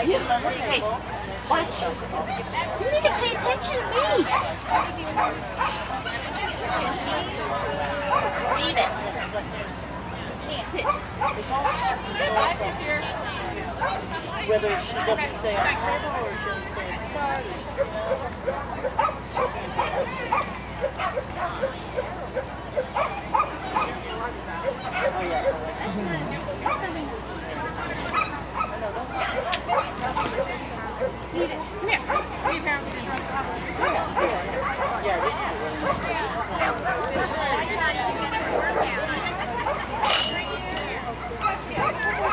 Like, yes. Hey, watch. You need to pay attention to me. Leave it. Sit. It's. Whether she doesn't stay on the or she'll stay at the. Oh, yes, I like that. We apparently just roast awesome. Yeah, this is the one.